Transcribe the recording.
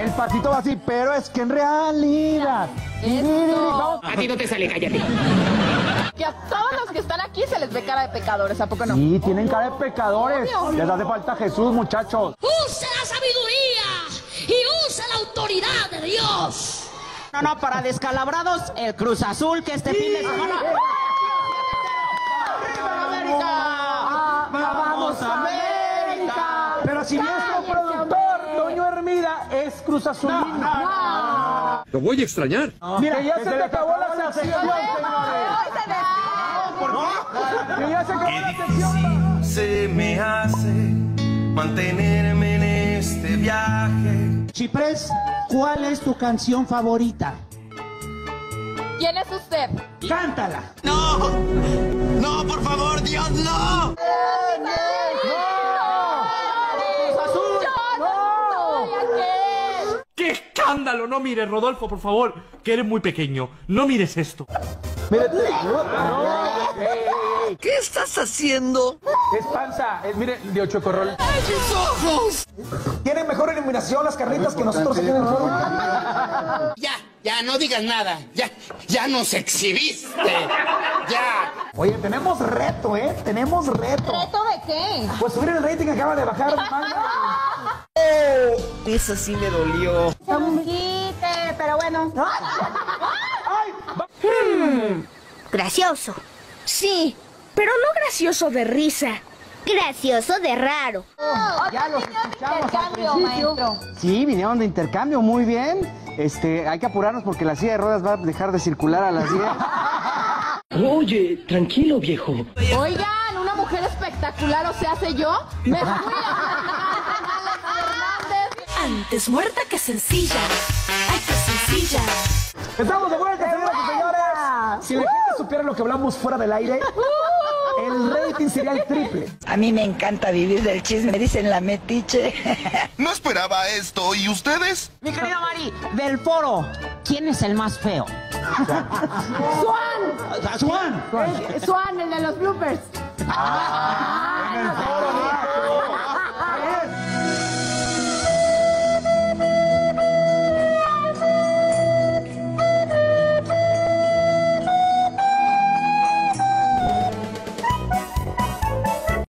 El pasito va así, pero es que en realidad. A ti no te sale, cállate. Que a todos los que están aquí se les ve cara de pecadores, ¿a poco no? Sí, tienen cara de pecadores. Les hace falta Jesús, muchachos. Use la sabiduría y use la autoridad de Dios. No, no, para descalabrados, el Cruz Azul que este fin de semana. ¡Vamos, América! Pero si nuestro productor, Es Cruz Azulino. Lo voy a extrañar. Mira, ya se te acabó la sección, señores. Se acabó la sección. se me hace mantenerme en este viaje. Chipres, ¿cuál es tu canción favorita? ¿Quién es usted? Cántala. No, no, por favor, Dios, no. Cruz Azul. Yo no soy aquel. ¡Qué escándalo! No mires, Rodolfo, por favor, que eres muy pequeño. No mires esto. ¿Qué estás haciendo? Es panza, es, mire, de ocho corrol. ¡Mis ojos! Tienen mejor eliminación las carnitas que nosotros aquí en el foro. Ya, ya, no digas nada. Ya, ya nos exhibiste. Ya. Oye, tenemos reto, ¿eh? Tenemos reto. ¿Reto de qué? Pues subir el rating acaba de bajar. Manga. Eso sí me dolió. Quite, pero bueno. Gracioso. Sí, pero no gracioso de risa. Gracioso de raro. Ya los escuchamos al Intercambio, principio. maestro. Sí, vinieron de intercambio, muy bien. Este, hay que apurarnos porque la silla de ruedas va a dejar de circular a las 10. Oye, tranquilo, viejo. Oigan, una mujer espectacular, o sea, sé yo. Me fui a. Antes muerta que sencilla. Ay, qué sencilla. Estamos de vuelta, señoras y señores. Si la gente supiera lo que hablamos fuera del aire, el rating sería el triple. A mí me encanta vivir del chisme, me dicen la metiche. No esperaba esto. ¿Y ustedes? Mi querida Mari, del foro, ¿quién es el más feo? Swan. Juan. Swan, el de los bloopers. El foro,